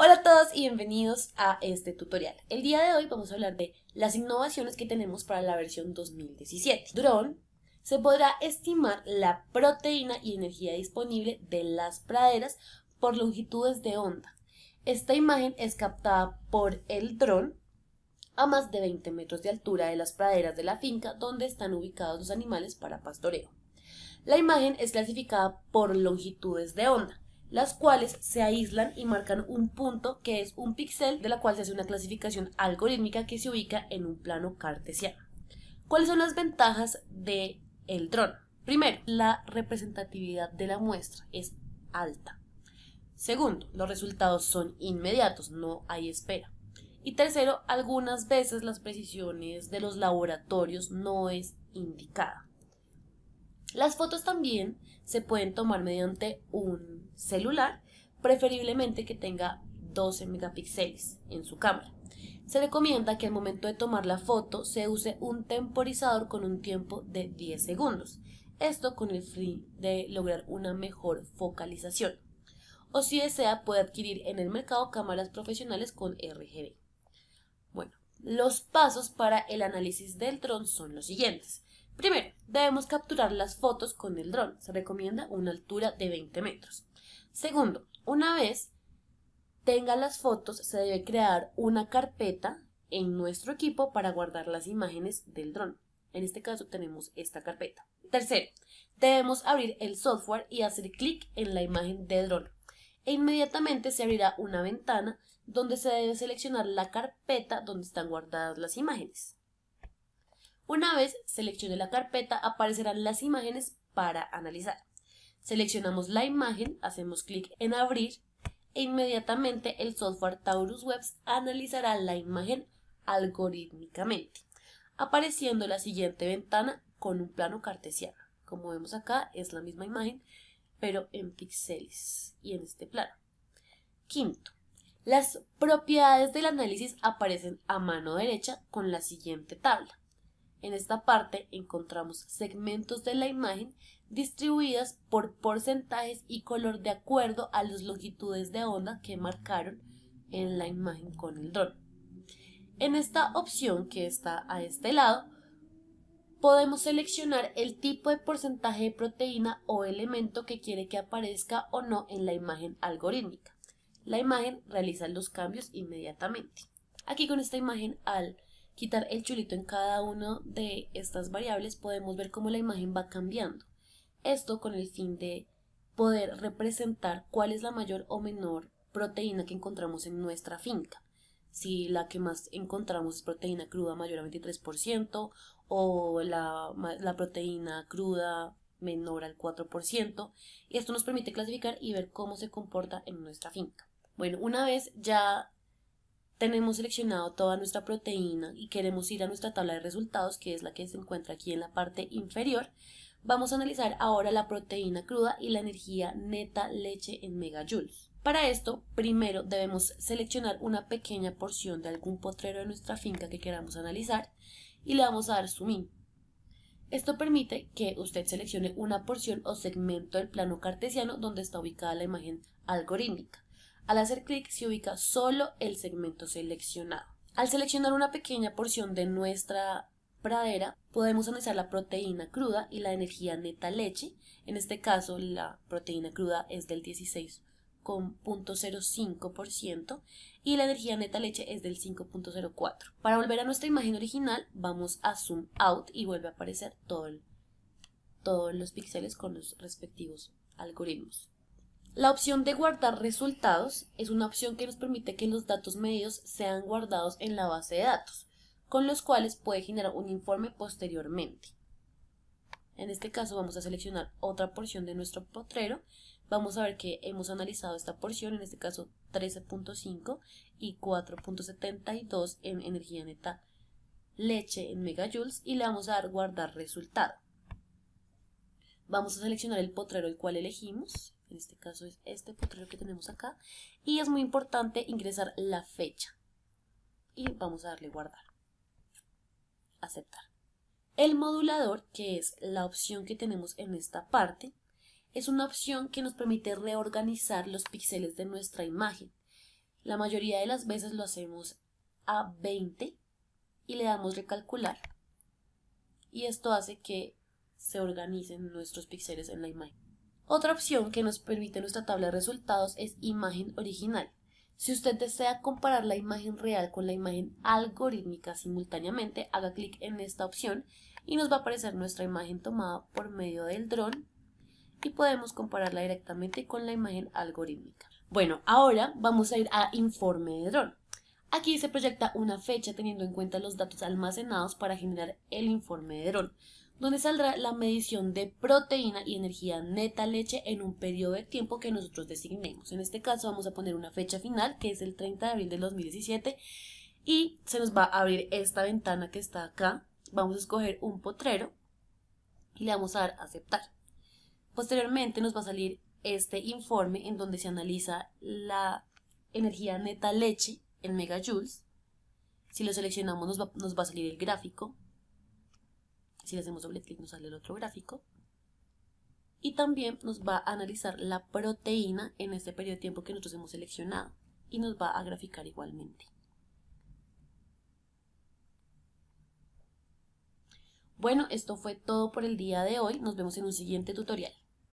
Hola a todos y bienvenidos a este tutorial. El día de hoy vamos a hablar de las innovaciones que tenemos para la versión 2017. Drone se podrá estimar la proteína y energía disponible de las praderas por longitudes de onda. Esta imagen es captada por el dron a más de 20 metros de altura de las praderas de la finca donde están ubicados los animales para pastoreo. La imagen es clasificada por longitudes de onda las cuales se aíslan y marcan un punto que es un píxel de la cual se hace una clasificación algorítmica que se ubica en un plano cartesiano. ¿Cuáles son las ventajas del el dron? Primero, la representatividad de la muestra es alta. Segundo, los resultados son inmediatos, no hay espera. Y tercero, algunas veces las precisiones de los laboratorios no es indicada. Las fotos también se pueden tomar mediante un celular, preferiblemente que tenga 12 megapíxeles en su cámara. Se recomienda que al momento de tomar la foto se use un temporizador con un tiempo de 10 segundos. Esto con el fin de lograr una mejor focalización. O si desea puede adquirir en el mercado cámaras profesionales con RGB. Bueno, los pasos para el análisis del dron son los siguientes. Primero, debemos capturar las fotos con el dron. Se recomienda una altura de 20 metros. Segundo, una vez tenga las fotos, se debe crear una carpeta en nuestro equipo para guardar las imágenes del dron. En este caso tenemos esta carpeta. Tercero, debemos abrir el software y hacer clic en la imagen del dron. E inmediatamente se abrirá una ventana donde se debe seleccionar la carpeta donde están guardadas las imágenes. Una vez seleccione la carpeta, aparecerán las imágenes para analizar. Seleccionamos la imagen, hacemos clic en abrir e inmediatamente el software Taurus Webs analizará la imagen algorítmicamente, apareciendo la siguiente ventana con un plano cartesiano. Como vemos acá, es la misma imagen, pero en píxeles y en este plano. Quinto, las propiedades del análisis aparecen a mano derecha con la siguiente tabla. En esta parte encontramos segmentos de la imagen distribuidas por porcentajes y color de acuerdo a las longitudes de onda que marcaron en la imagen con el dron. En esta opción que está a este lado, podemos seleccionar el tipo de porcentaje de proteína o elemento que quiere que aparezca o no en la imagen algorítmica. La imagen realiza los cambios inmediatamente. Aquí con esta imagen al quitar el chulito en cada una de estas variables, podemos ver cómo la imagen va cambiando. Esto con el fin de poder representar cuál es la mayor o menor proteína que encontramos en nuestra finca. Si la que más encontramos es proteína cruda mayor a 23% o la, la proteína cruda menor al 4%. Y esto nos permite clasificar y ver cómo se comporta en nuestra finca. Bueno, una vez ya tenemos seleccionado toda nuestra proteína y queremos ir a nuestra tabla de resultados, que es la que se encuentra aquí en la parte inferior, vamos a analizar ahora la proteína cruda y la energía neta leche en megajoules. Para esto, primero debemos seleccionar una pequeña porción de algún potrero de nuestra finca que queramos analizar y le vamos a dar zoom. Esto permite que usted seleccione una porción o segmento del plano cartesiano donde está ubicada la imagen algorítmica. Al hacer clic se ubica solo el segmento seleccionado. Al seleccionar una pequeña porción de nuestra pradera, podemos analizar la proteína cruda y la energía neta leche. En este caso, la proteína cruda es del 16,05% y la energía neta leche es del 5.04. Para volver a nuestra imagen original, vamos a zoom out y vuelve a aparecer todo todos los píxeles con los respectivos algoritmos. La opción de guardar resultados es una opción que nos permite que los datos medios sean guardados en la base de datos, con los cuales puede generar un informe posteriormente. En este caso vamos a seleccionar otra porción de nuestro potrero. Vamos a ver que hemos analizado esta porción, en este caso 13.5 y 4.72 en energía neta leche en megajoules y le vamos a dar guardar resultado. Vamos a seleccionar el potrero el cual elegimos en este caso es este potrero que tenemos acá, y es muy importante ingresar la fecha. Y vamos a darle guardar. Aceptar. El modulador, que es la opción que tenemos en esta parte, es una opción que nos permite reorganizar los píxeles de nuestra imagen. La mayoría de las veces lo hacemos a 20 y le damos recalcular. Y esto hace que se organicen nuestros píxeles en la imagen. Otra opción que nos permite nuestra tabla de resultados es imagen original. Si usted desea comparar la imagen real con la imagen algorítmica simultáneamente, haga clic en esta opción y nos va a aparecer nuestra imagen tomada por medio del dron y podemos compararla directamente con la imagen algorítmica. Bueno, ahora vamos a ir a informe de dron. Aquí se proyecta una fecha teniendo en cuenta los datos almacenados para generar el informe de dron, donde saldrá la medición de proteína y energía neta leche en un periodo de tiempo que nosotros designemos. En este caso vamos a poner una fecha final que es el 30 de abril del 2017 y se nos va a abrir esta ventana que está acá. Vamos a escoger un potrero y le vamos a dar a aceptar. Posteriormente nos va a salir este informe en donde se analiza la energía neta leche en megajoules. Si lo seleccionamos nos va, nos va a salir el gráfico. Si le hacemos doble clic nos sale el otro gráfico. Y también nos va a analizar la proteína en este periodo de tiempo que nosotros hemos seleccionado. Y nos va a graficar igualmente. Bueno, esto fue todo por el día de hoy. Nos vemos en un siguiente tutorial.